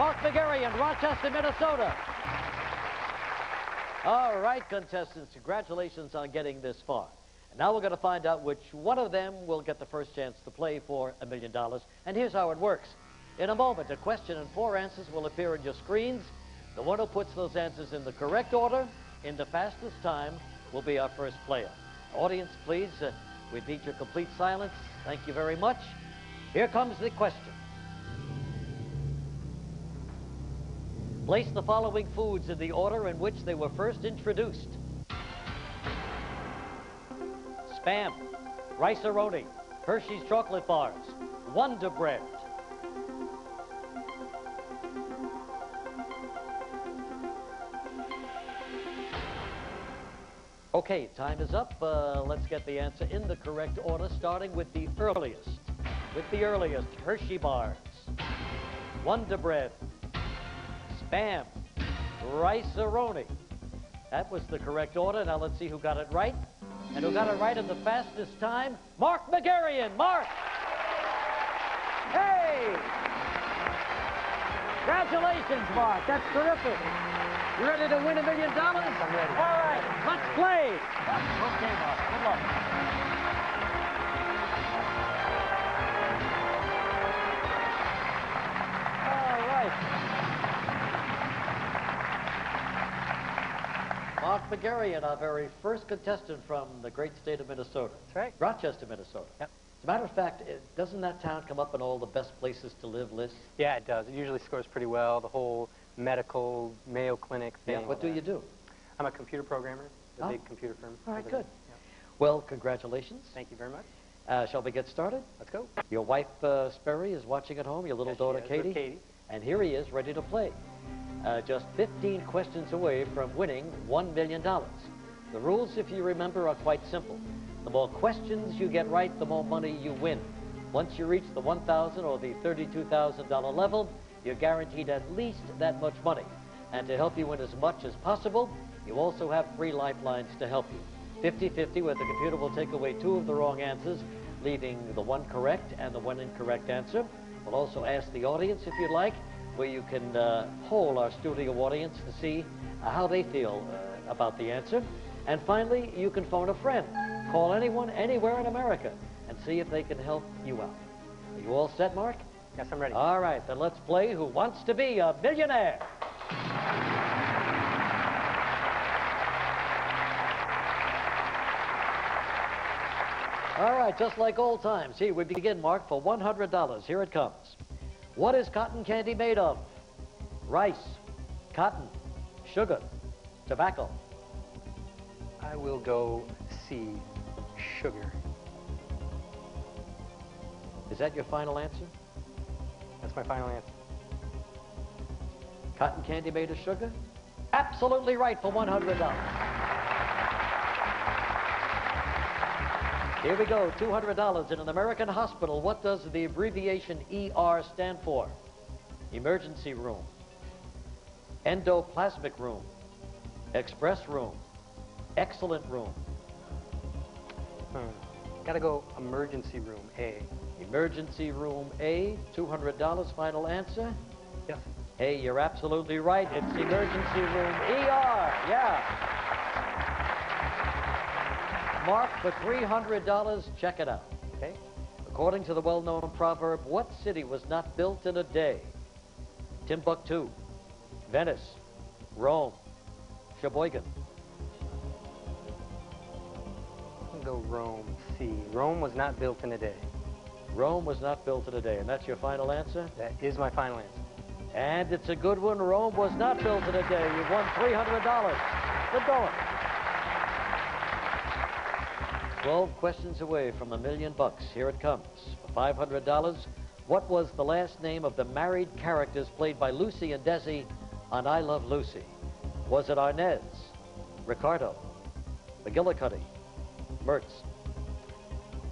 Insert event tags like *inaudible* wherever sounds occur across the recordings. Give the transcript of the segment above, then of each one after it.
Mark Megerian in Rochester, Minnesota. All right, contestants, congratulations on getting this far. And now we're going to find out which one of them will get the first chance to play for a million dollars. And here's how it works. In a moment, a question and four answers will appear on your screens. The one who puts those answers in the correct order, in the fastest time, will be our first player. Audience, please, uh, we need your complete silence. Thank you very much. Here comes the question. Place the following foods in the order in which they were first introduced. Spam, Rice-A-Roni, Hershey's chocolate bars, Wonder Bread. Okay, time is up. Uh, let's get the answer in the correct order, starting with the earliest. With the earliest, Hershey bars, Wonder Bread, Spam, Rice-A-Roni. That was the correct order. Now let's see who got it right. And who got it right in the fastest time? Mark Megerian. Mark! Hey! Congratulations, Mark. That's terrific. You ready to win a million dollars? I'm ready. All right, let's play. Okay, Mark. Good luck. Mark Megerian, and our very first contestant from the great state of Minnesota. That's right. Rochester, Minnesota. Yep. As a matter of fact, it, doesn't that town come up in all the best places to live lists? Yeah, it does. It usually scores pretty well. The whole medical Mayo Clinic thing. Yeah. What do you do? I'm a computer programmer. A Oh. big computer firm. All right, good. Yeah. Well, congratulations. Thank you very much. Uh, shall we get started? Let's go. Your wife, uh, Sperry, is watching at home, your little Yes, daughter, Katie. Katie. And here he is, ready to play. Uh, just 15 questions away from winning $1 million. The rules, if you remember, are quite simple. The more questions you get right, the more money you win. Once you reach the 1,000 or the $32,000 level, you're guaranteed at least that much money. And to help you win as much as possible, you also have three lifelines to help you. 50-50, where the computer will take away two of the wrong answers, leaving the one correct and the one incorrect answer. We'll also ask the audience, if you'd like, where you can uh, poll our studio audience to see uh, how they feel uh, about the answer. And finally, you can phone a friend. Call anyone, anywhere in America, and see if they can help you out. Are you all set, Mark? Yes, I'm ready. All right, then let's play Who Wants to Be a Millionaire? All right, just like old times. Here we begin, Mark, for $100. Here it comes. What is cotton candy made of? Rice, cotton, sugar, tobacco. I will go see sugar. Is that your final answer? That's my final answer. Cotton candy made of sugar? Absolutely right for $100. Here we go, $200 in an American hospital. What does the abbreviation ER stand for? Emergency room, endoplasmic room, express room, excellent room, Hmm. Gotta go emergency room A. emergency room A, $200 final answer. Yes. Hey, you're absolutely right. It's emergency room ER. Yeah. Mark, for $300, check it out. Okay. According to the well-known proverb, what city was not built in a day? Timbuktu, Venice, Rome, Sheboygan. Go Rome C. Rome was not built in a day. Rome was not built in a day. And that's your final answer? That is my final answer. And it's a good one. Rome was not built in a day. You've won $300. Good going. 12 questions away from a million bucks. Here it comes. For $500, what was the last name of the married characters played by Lucy and Desi on I Love Lucy? Was it Arnaz, Ricardo, McGillicuddy, Mertz?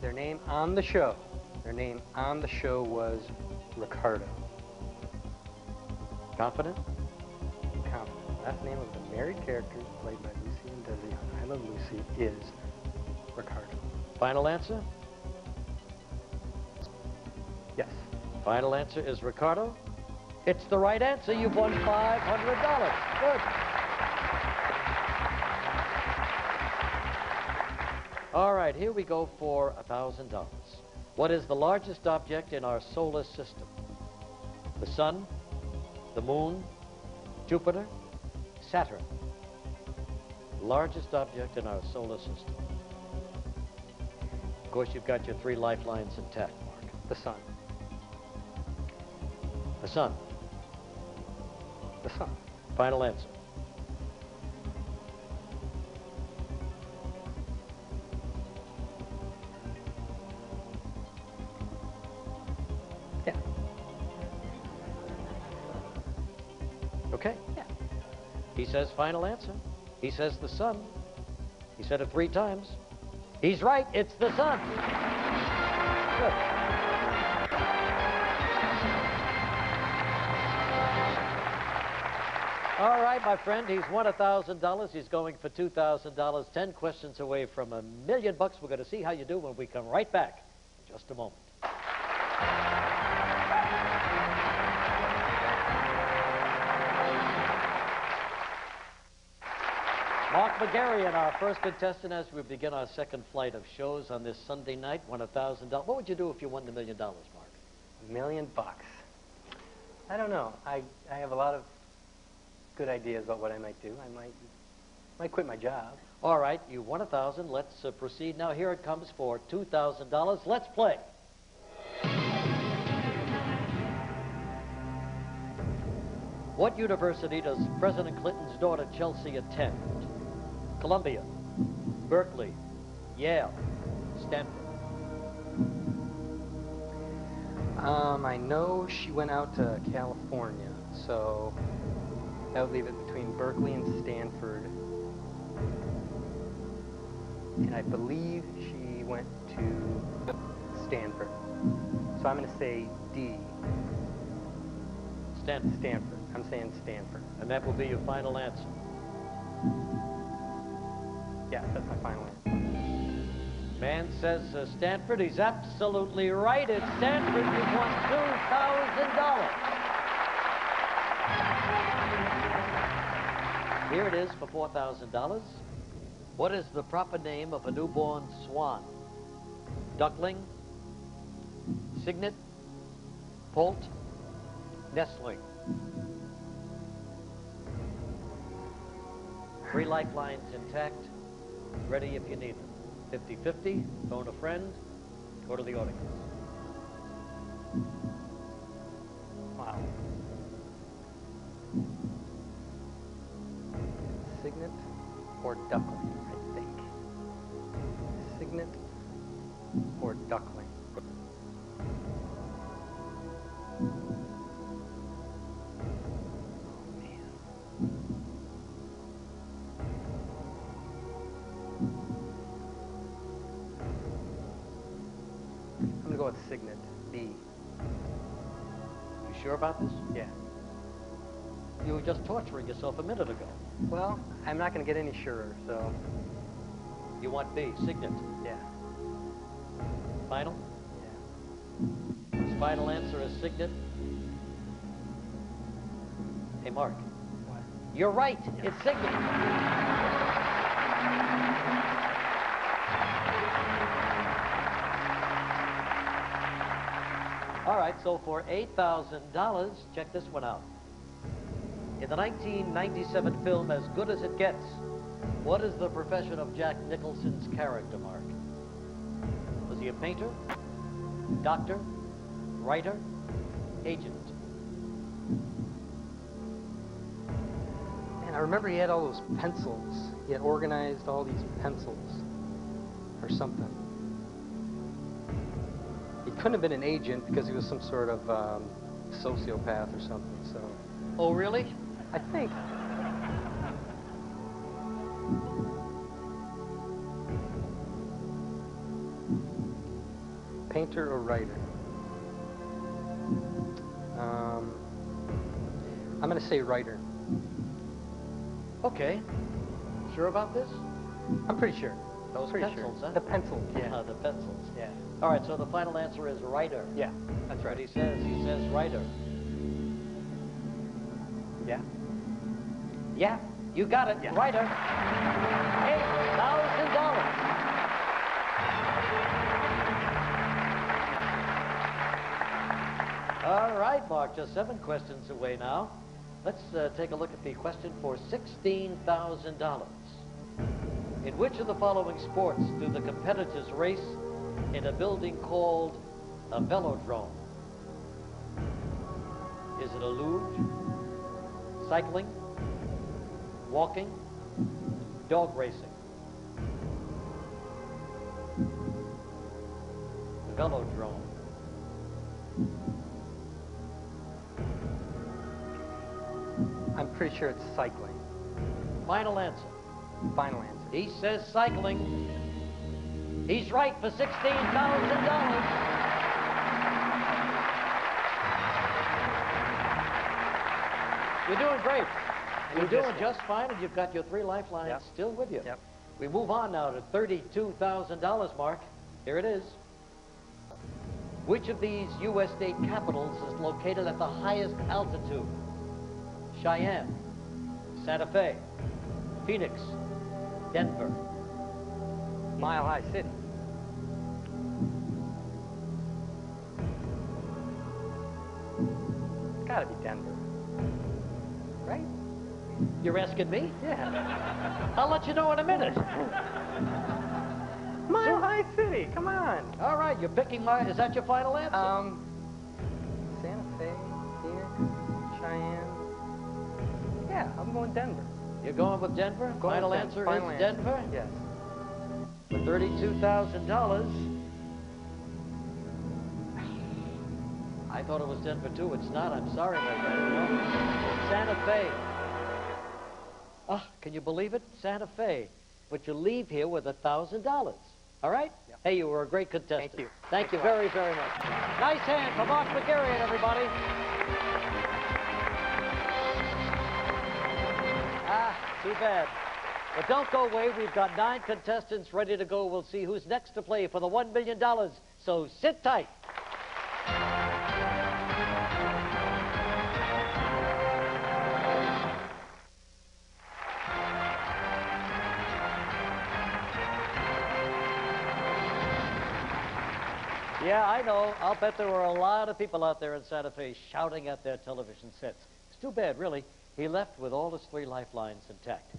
Their name on the show, their name on the show was Ricardo. Confident? Confident. Last name of the married characters played by Lucy and Desi on I Love Lucy is Final answer? Yes. Final answer is Ricardo. It's the right answer. You've won $500. Good. All right, here we go for $1,000. What is the largest object in our solar system? The sun, the moon, Jupiter, Saturn. Largest object in our solar system. Course, you've got your three lifelines intact, Mark. The sun. The sun. The sun. Final answer. Yeah. Okay. Yeah. He says final answer. He says the sun. He said it three times. He's right. It's the sun. Good. All right, my friend, he's won $1,000. He's going for $2,000, 10 questions away from a million bucks. We're going to see how you do when we come right back in just a moment. Mark Megerian, and our first contestant as we begin our second flight of shows on this Sunday night, won $1,000. What would you do if you won the million dollars, Mark? A million bucks. I don't know. I, I have a lot of good ideas about what I might do. I might might quit my job. All right, you won a thousand. Let's uh, proceed now. Here it comes for two thousand dollars. Let's play. What university does President Clinton's daughter Chelsea attend? Columbia, Berkeley, Yale, Stanford. Um, I know she went out to California, so that would leave it between Berkeley and Stanford. And I believe she went to Stanford. So I'm going to say D, Stanford. Stanford. I'm saying Stanford. And that will be your final answer. Yeah, that's my final answer. Man says uh, Stanford. He's absolutely right. It's Stanford. You've won $2,000. Here it is for $4,000. What is the proper name of a newborn swan? Duckling, cygnet, poult, nestling. Three lifelines intact, ready if you need them. 50-50, phone a friend, go to the audience. Wow. Cygnet or duckling, with Cygnet, B. You sure about this? Yeah. You were just torturing yourself a minute ago. Well, I'm not gonna get any surer, so You want B, Cygnet. yeah. Final? Yeah. His final answer is Cygnet. Hey, Mark. What? You're right. It's Cygnet. All right, so for $8,000, check this one out. In the 1997 film As Good as It Gets, what is the profession of Jack Nicholson's character, Mark? Was he a painter, doctor, writer, agent? Man, I remember he had all those pencils. He had organized all these pencils or something. He couldn't have been an agent because he was some sort of um, sociopath or something. So Oh, really? I think. Painter or writer? Um, I'm going to say writer. Okay. Sure about this? I'm pretty sure. Those pretty pencils, sure. huh? The pencils, yeah. Uh, the pencils. Yeah. All right, so the final answer is writer. Yeah, that's That's what right. he says. He says writer. Yeah. Yeah, you got it. Yeah. Writer. Eight thousand dollars. All right, Mark, just seven questions away now. Let's uh, take a look at the question for $16,000. In which of the following sports do the competitors race in a building called a velodrome? Is it a luge, cycling, walking, dog racing? The velodrome. I'm pretty sure it's cycling. Final answer. Final answer. He says cycling. He's right for $16,000. You're doing great. You're doing just- just fine, and you've got your three lifelines Yep. still with you. Yep. We move on now to $32,000, Mark. Here it is. Which of these U.S. state capitals is located at the highest altitude? Cheyenne, Santa Fe, Phoenix, Denver. Mile High City. It's got to be Denver. Right? You're asking me? Yeah. *laughs* I'll let you know in a minute. *laughs* Mile High City. Come on. All right, you're picking my. Is that your final answer? Um, Santa Fe, Phoenix, Cheyenne. Yeah, I'm going Denver. You're going with Denver? Going final with answer final is answer. Denver? Yes. For $32,000. I thought it was Denver too. It's not. I'm sorry, my friend. No. Santa Fe. Oh, can you believe it? Santa Fe. But you leave here with $1,000. All right? Yep. Hey, you were a great contestant. Thank you. Thank Thanks you very, very much. Nice hand for Mark Megerian, everybody. Too bad. But don't go away. We've got nine contestants ready to go. We'll see who's next to play for the $1 million. So sit tight. Yeah, I know. I'll bet there were a lot of people out there in Santa Fe shouting at their television sets. It's too bad, really. He left with all his three lifelines intact.